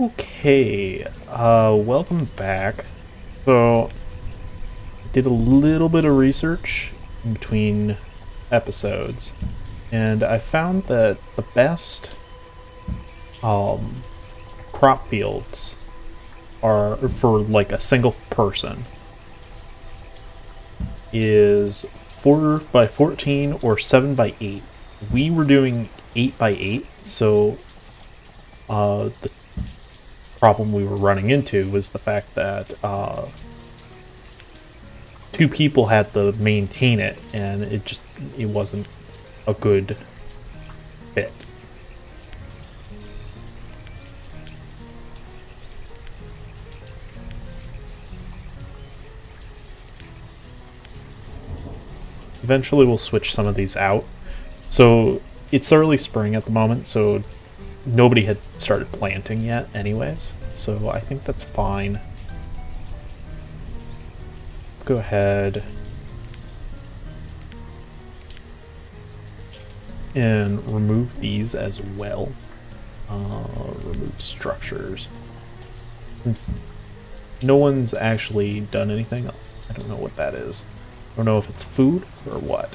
Okay, uh, welcome back. So, I did a little bit of research in between episodes, and I found that the best um, crop fields are for like a single person is 4 by 14 or 7 by 8. We were doing 8 by 8, so uh, the problem we were running into was the fact that uh, two people had to maintain it, and it just it wasn't a good fit. Eventually we'll switch some of these out. So it's early spring at the moment, so nobody had started planting yet anyways. So I think that's fine. Go ahead and remove these as well. Uh, remove structures. No one's actually done anything, I don't know what that is. I don't know if it's food or what.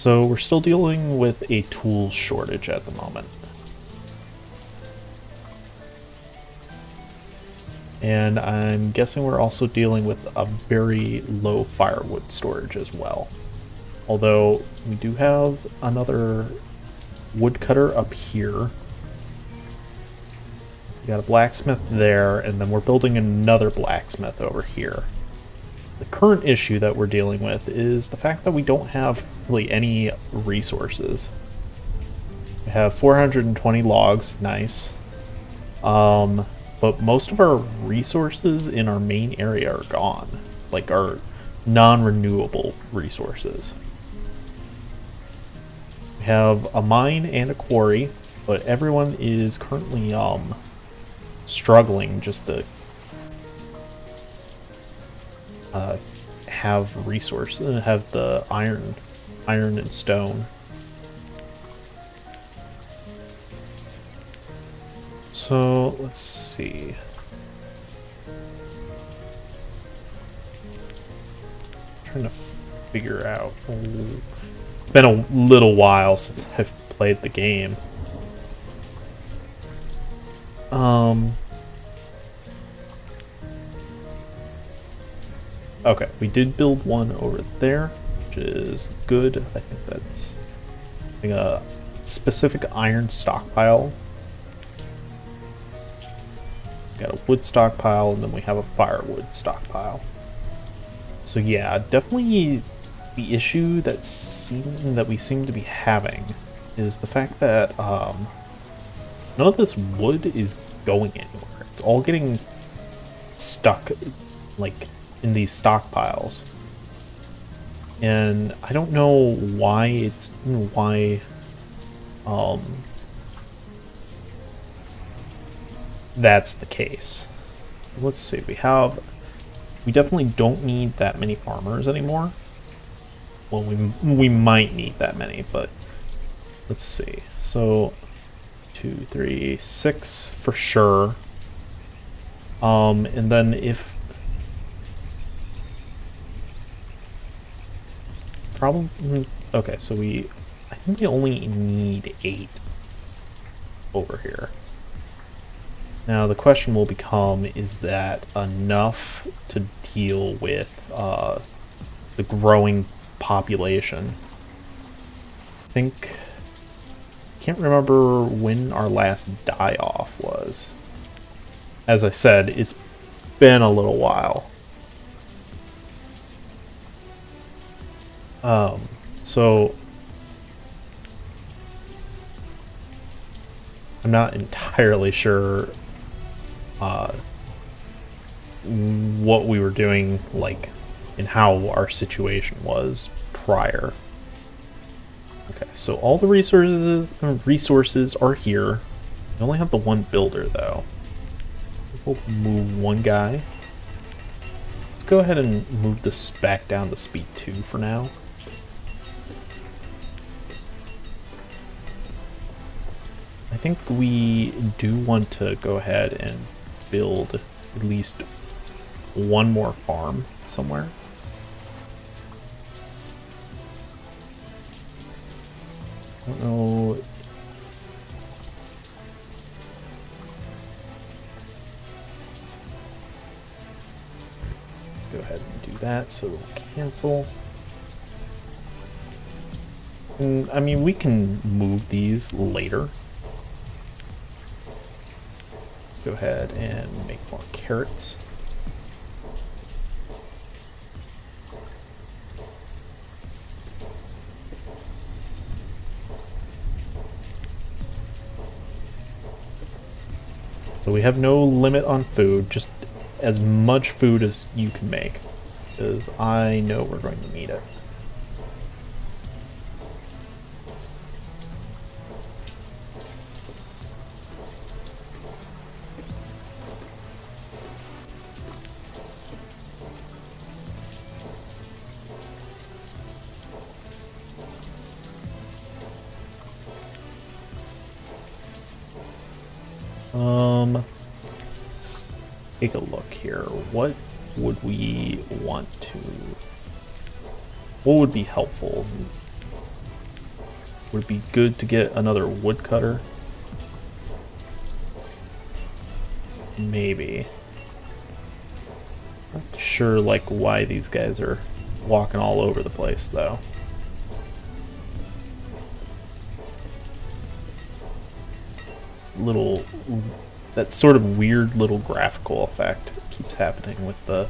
So we're still dealing with a tool shortage at the moment. And I'm guessing we're also dealing with a very low firewood storage as well. Although we do have another woodcutter up here. We got a blacksmith there, and then we're building another blacksmith over here. The current issue that we're dealing with is the fact that we don't have really any resources. We have 420 logs, nice. Um, but most of our resources in our main area are gone. Like our non-renewable resources. We have a mine and a quarry, but everyone is currently um, struggling just to uh, have resources, uh, have the iron, iron and stone. So let's see. I'm trying to figure out. It's been a little while since I've played the game. Um. Okay, we did build one over there, which is good. I think that's a specific iron stockpile. Got a wood stockpile, and then we have a firewood stockpile. So yeah, definitely the issue that seem that we seem to be having is the fact that um, none of this wood is going anywhere. It's all getting stuck, like in these stockpiles. And I don't know why it's why um that's the case. Let's see, we have we definitely don't need that many farmers anymore. Well, we we might need that many, but let's see. So two, three, six for sure. Um, and then if Probably. Mm, okay, so we. I think we only need eight over here. Now the question will become: Is that enough to deal with uh, the growing population? I think. Can't remember when our last die off was. As I said, it's been a little while. Um, so I'm not entirely sure uh, what we were doing, like, and how our situation was prior. Okay, so all the resources resources are here. We only have the one builder, though. We'll move one guy. Let's go ahead and move this back down to speed 2 for now. Think we do want to go ahead and build at least one more farm somewhere. I don't know. Go ahead and do that, so we'll cancel. And, I mean, we can move these later. Go ahead and make more carrots. So we have no limit on food, just as much food as you can make, because I know we're going to need it. We want to... What would be helpful? Would it be good to get another woodcutter? Maybe. Not sure, like, why these guys are walking all over the place, though. little that sort of weird little graphical effect keeps happening with the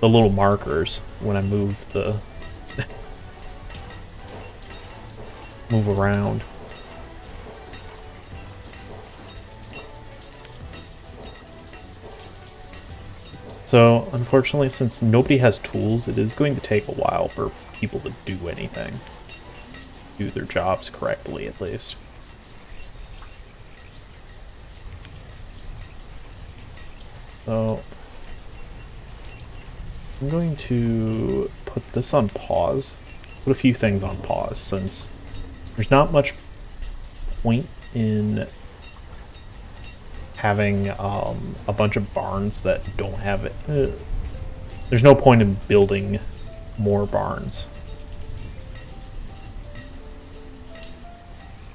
the little markers when I move the move around. So, unfortunately, since nobody has tools, it is going to take a while for people to do anything. Do their jobs correctly, at least. So I'm going to put this on pause. Put a few things on pause since there's not much point in having um, a bunch of barns that don't have it. Uh, there's no point in building more barns.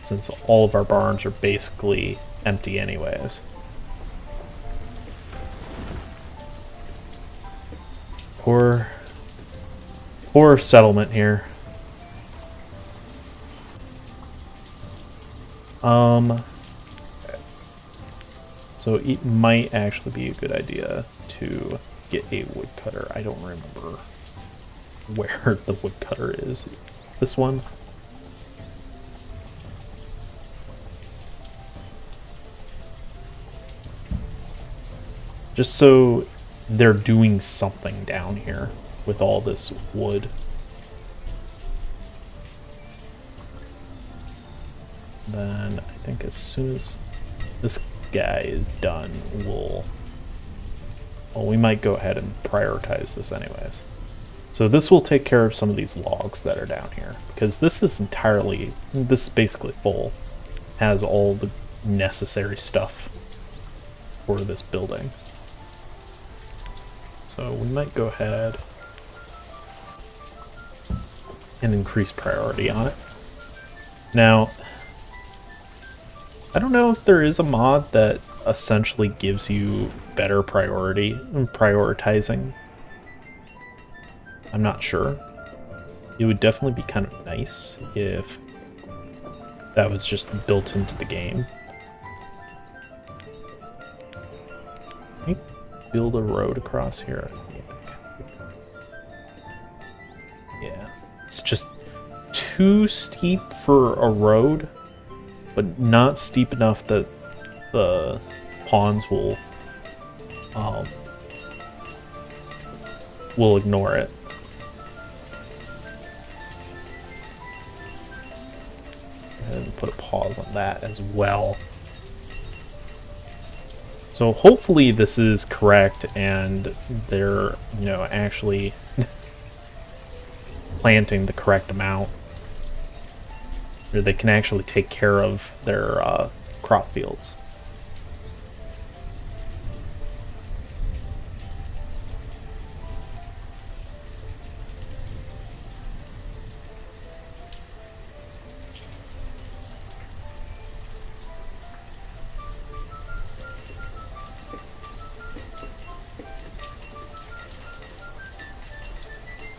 Since all of our barns are basically empty anyways. Poor, poor settlement here. Um, so it might actually be a good idea to get a woodcutter. I don't remember where the woodcutter is. This one? Just so they're doing something down here with all this wood. Then I think as soon as this guy is done, we'll... Well, we might go ahead and prioritize this anyways. So this will take care of some of these logs that are down here. Because this is entirely... This is basically full. Has all the necessary stuff for this building. So we might go ahead and increase priority on it. Now, I don't know if there is a mod that essentially gives you better priority in prioritizing. I'm not sure. It would definitely be kind of nice if that was just built into the game. Build a road across here? Yeah. It's just too steep for a road, but not steep enough that the pawns will um, will ignore it. And put a pause on that as well. So hopefully this is correct and they're, you know, actually planting the correct amount. Or they can actually take care of their uh, crop fields.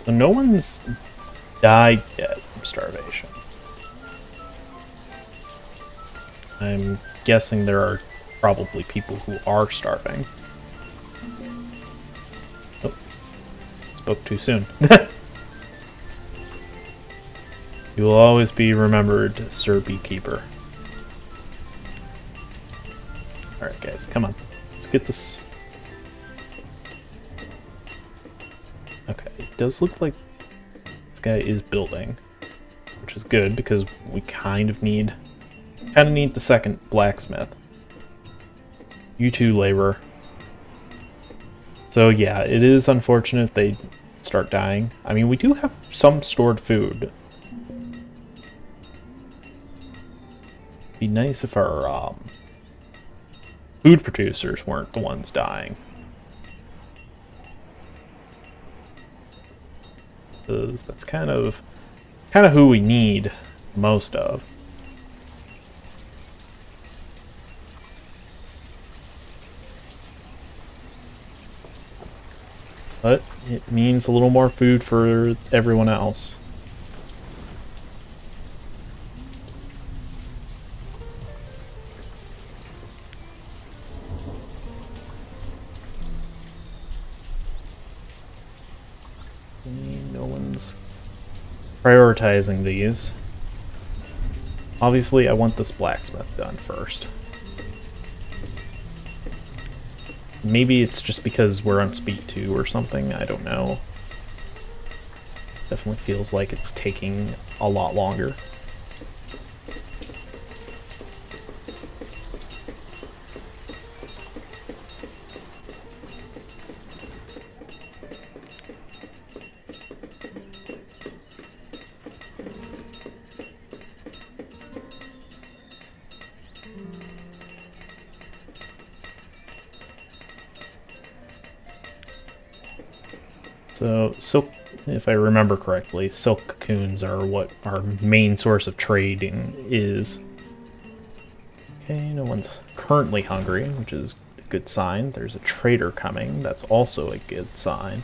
So no one's died yet from starvation. I'm guessing there are probably people who are starving. Oh, spoke too soon. you will always be remembered, Sir Beekeeper. Alright guys, come on. Let's get this does look like this guy is building, which is good because we kind of need kind of need the second blacksmith. You two labor. So yeah, it is unfortunate they start dying. I mean, we do have some stored food. Be nice if our um, food producers weren't the ones dying. Because that's kind of kind of who we need most of. But it means a little more food for everyone else. Prioritizing these. Obviously, I want this blacksmith done first. Maybe it's just because we're on speed 2 or something, I don't know. Definitely feels like it's taking a lot longer. If I remember correctly, silk cocoons are what our main source of trading is. Okay, no one's currently hungry, which is a good sign. There's a trader coming. That's also a good sign.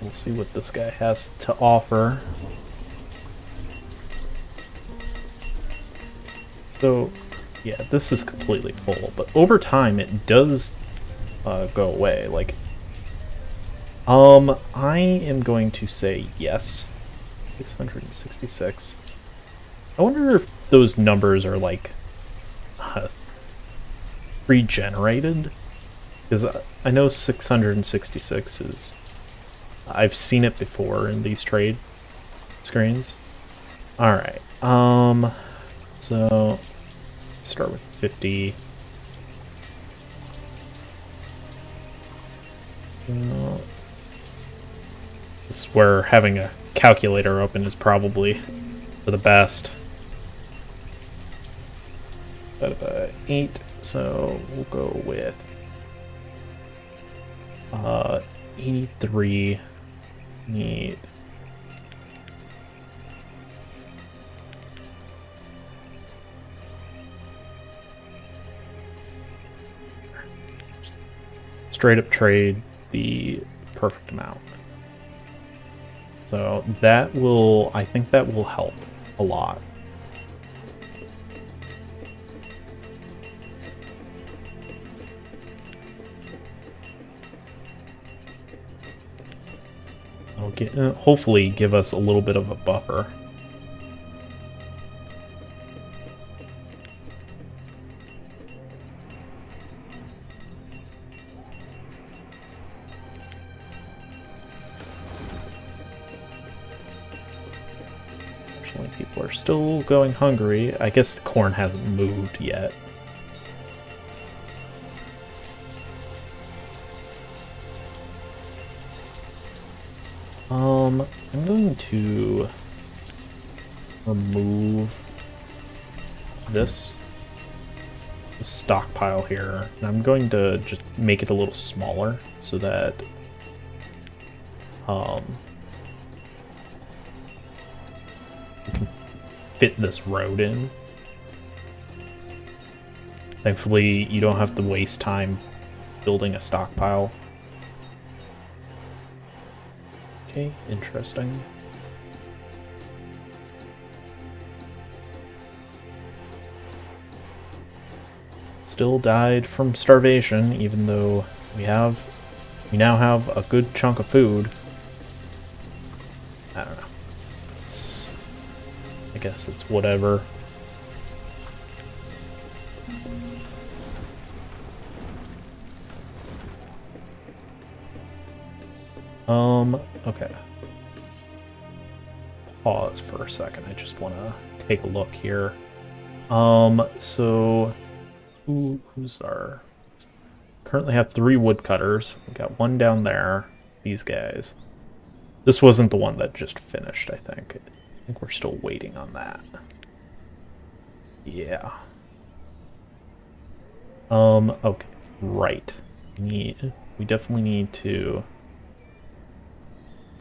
We'll see what this guy has to offer. So, yeah, this is completely full, but over time it does uh, go away. Like, um, I am going to say yes. 666. I wonder if those numbers are like uh, regenerated because I know 666 is I've seen it before in these trade screens. Alright, um, so start with 50. Uh, this is where having a calculator open is probably for the best. But 8, so we'll go with uh, 83 need straight up trade the perfect amount. So that will, I think that will help a lot. Uh, hopefully give us a little bit of a buffer. unfortunately. People are still going hungry. I guess the corn hasn't moved yet. Um, I'm going to remove this, stockpile here, and I'm going to just make it a little smaller so that um, can fit this road in. Thankfully, you don't have to waste time building a stockpile. Okay, interesting. Still died from starvation, even though we have we now have a good chunk of food. I don't know. It's I guess it's whatever. Okay. Pause for a second. I just want to take a look here. Um, so who who's our currently have three woodcutters. We got one down there. These guys. This wasn't the one that just finished, I think. I think we're still waiting on that. Yeah. Um, okay. Right. Need we definitely need to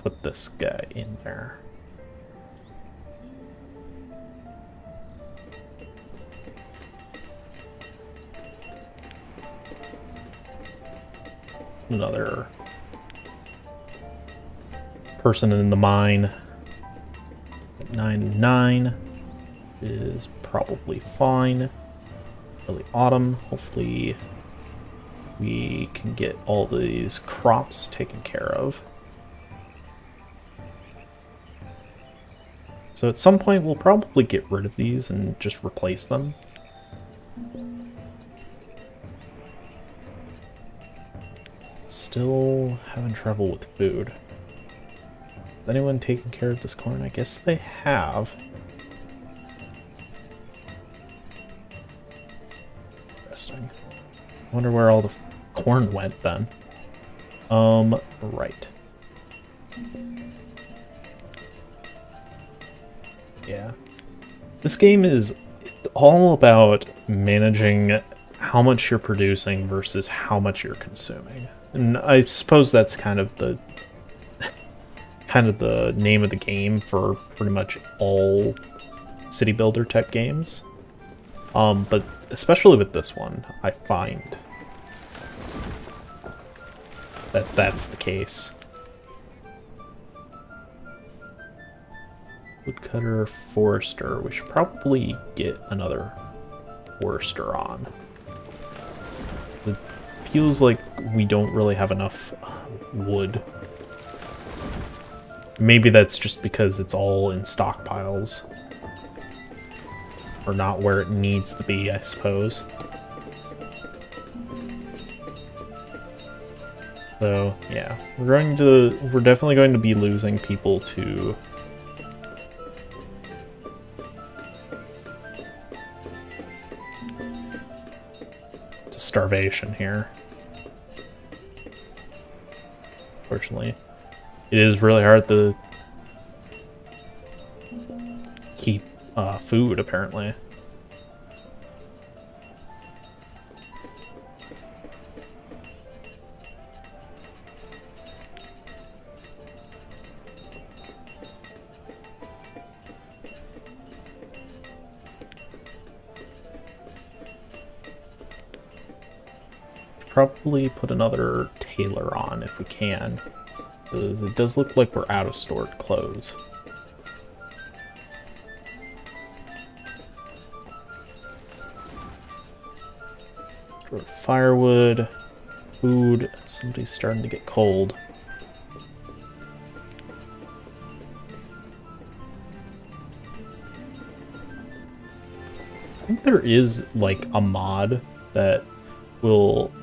put this guy in there. Another person in the mine. Nine nine is probably fine. Early autumn. Hopefully we can get all these crops taken care of. So at some point we'll probably get rid of these and just replace them. Still having trouble with food. Has anyone taken care of this corn? I guess they have. Interesting. wonder where all the corn went then. Um, right. This game is all about managing how much you're producing versus how much you're consuming. And I suppose that's kind of the kind of the name of the game for pretty much all city builder type games. Um, but especially with this one, I find that that's the case. Woodcutter, Forester. We should probably get another Forester on. It feels like we don't really have enough wood. Maybe that's just because it's all in stockpiles. Or not where it needs to be, I suppose. So, yeah. We're going to... We're definitely going to be losing people to starvation here. Fortunately, it is really hard to keep uh, food, apparently. Probably put another tailor on if we can, because it does look like we're out of stored clothes. Stored firewood, food, somebody's starting to get cold. I think there is like a mod that will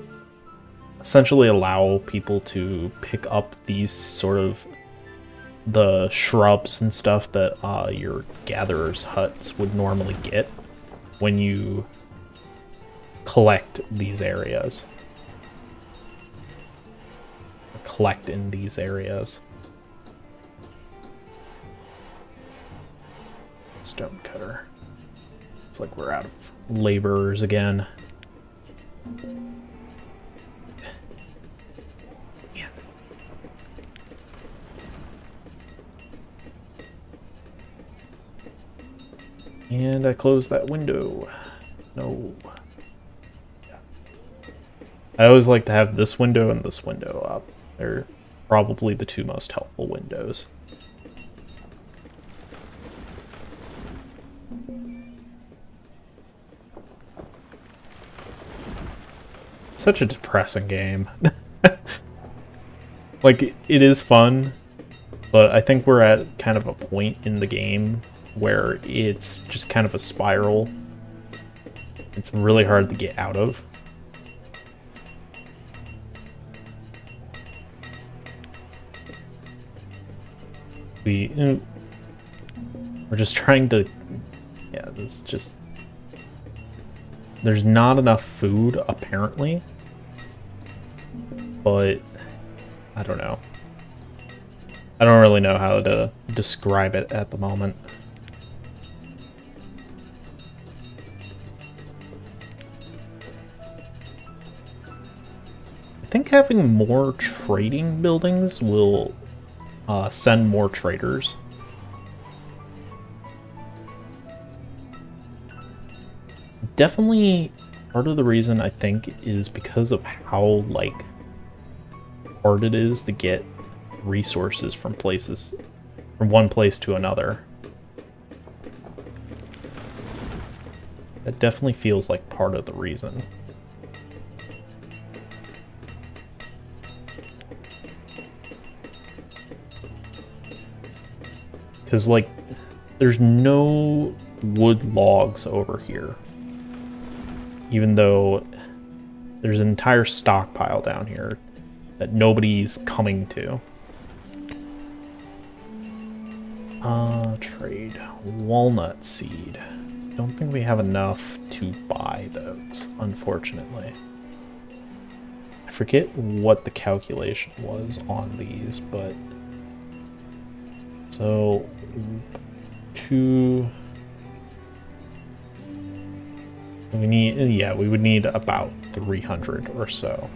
essentially allow people to pick up these sort of the shrubs and stuff that uh, your gatherer's huts would normally get when you collect these areas. Collect in these areas. Stone cutter. It's like we're out of laborers again. I close that window. No. I always like to have this window and this window up. They're probably the two most helpful windows. Such a depressing game. like, it is fun, but I think we're at kind of a point in the game where it's just kind of a spiral. It's really hard to get out of. We, uh, we're just trying to, yeah, there's just, there's not enough food, apparently, but I don't know. I don't really know how to describe it at the moment. Think having more trading buildings will uh, send more traders. Definitely part of the reason I think is because of how like hard it is to get resources from places from one place to another. That definitely feels like part of the reason. Because, like, there's no wood logs over here. Even though there's an entire stockpile down here that nobody's coming to. Uh, trade. Walnut seed. Don't think we have enough to buy those, unfortunately. I forget what the calculation was on these, but so, two... We need, yeah, we would need about 300 or so.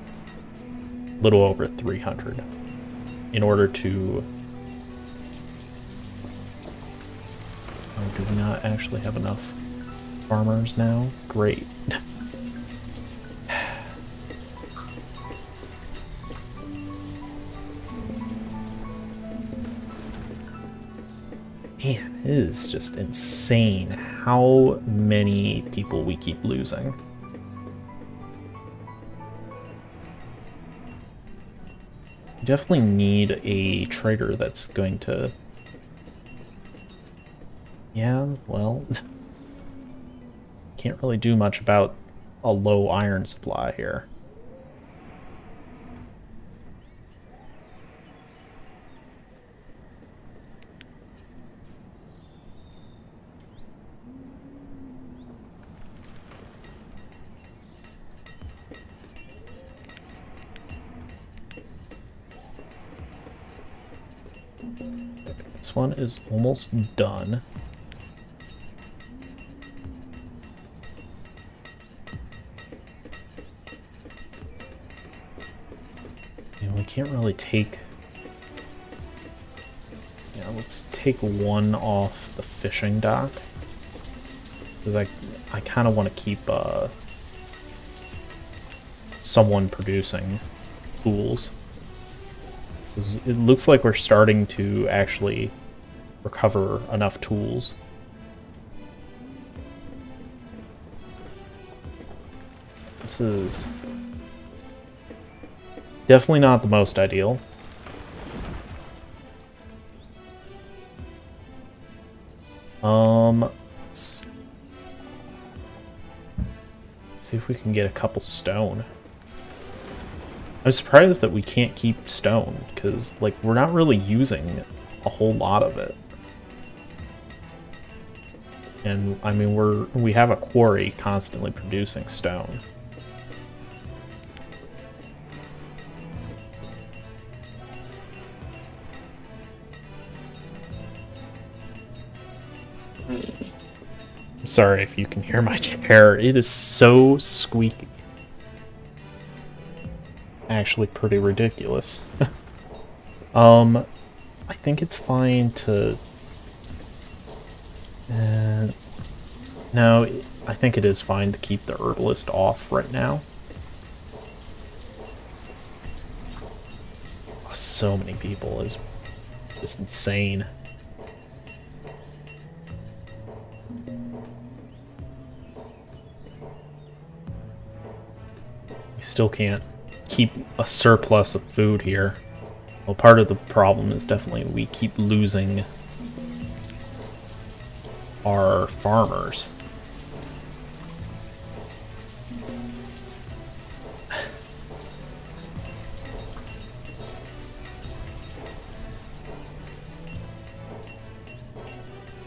A little over 300 in order to... Oh, do we not actually have enough farmers now? Great. It is just insane how many people we keep losing. definitely need a trader that's going to... Yeah, well... Can't really do much about a low iron supply here. one is almost done. And we can't really take... Yeah, let's take one off the fishing dock. Because I, I kind of want to keep uh, someone producing tools. It looks like we're starting to actually recover enough tools. This is definitely not the most ideal. Um, see if we can get a couple stone. I'm surprised that we can't keep stone, because, like, we're not really using a whole lot of it. And I mean, we're we have a quarry constantly producing stone. Sorry if you can hear my chair. It is so squeaky. Actually pretty ridiculous. um, I think it's fine to... Uh, no, I think it is fine to keep the herbalist off right now. So many people is just insane. We still can't keep a surplus of food here. Well, part of the problem is definitely we keep losing our farmers.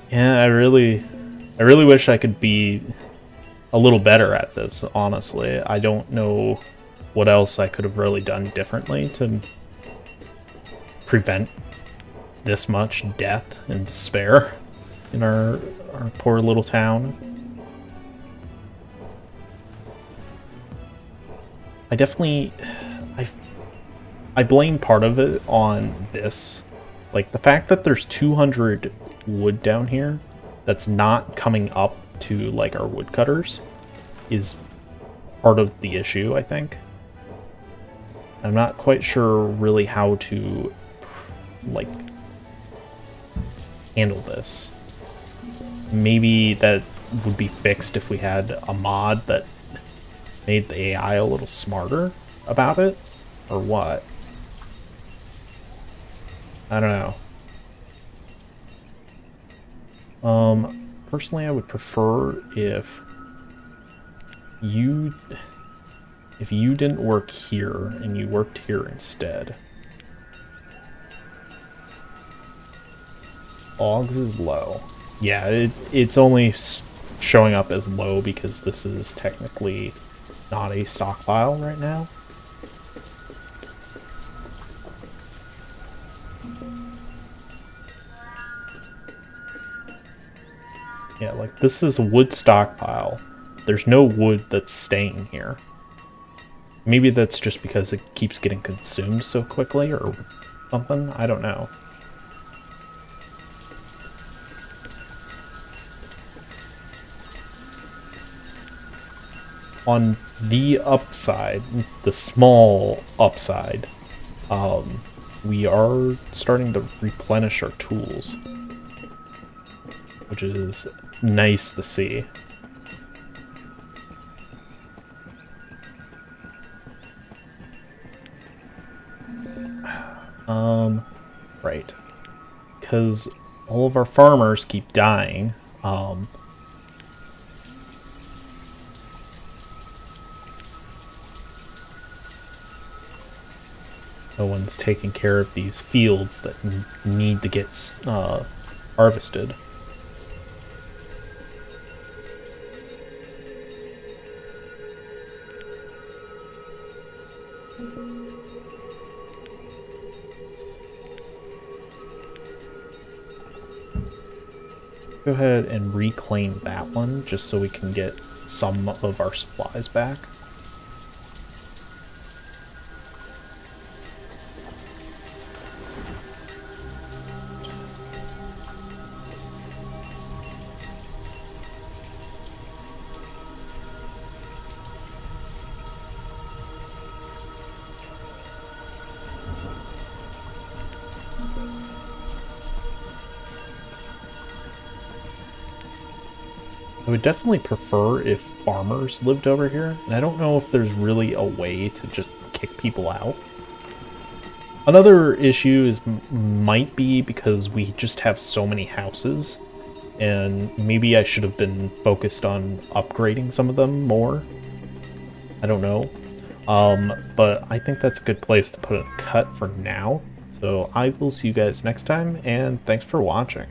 yeah, I really, I really wish I could be a little better at this, honestly. I don't know what else I could have really done differently to prevent this much death and despair in our, our poor little town. I definitely... I, I blame part of it on this. Like, the fact that there's 200 wood down here that's not coming up to, like, our woodcutters is part of the issue, I think. I'm not quite sure really how to, like, handle this. Maybe that would be fixed if we had a mod that made the AI a little smarter about it, or what? I don't know. Um, personally, I would prefer if you if you didn't work here and you worked here instead. Logs is low. Yeah, it, it's only showing up as low because this is technically not a stockpile right now. Yeah, like this is a wood stockpile. There's no wood that's staying here. Maybe that's just because it keeps getting consumed so quickly or something. I don't know. On the upside, the small upside, um, we are starting to replenish our tools, which is nice to see. Um, right. Because all of our farmers keep dying. Um, no one's taking care of these fields that need to get uh, harvested. Go ahead and reclaim that one just so we can get some of our supplies back. I would definitely prefer if farmers lived over here, and I don't know if there's really a way to just kick people out. Another issue is might be because we just have so many houses, and maybe I should have been focused on upgrading some of them more. I don't know. Um, but I think that's a good place to put a cut for now. So So I will see you guys next time, and thanks for watching.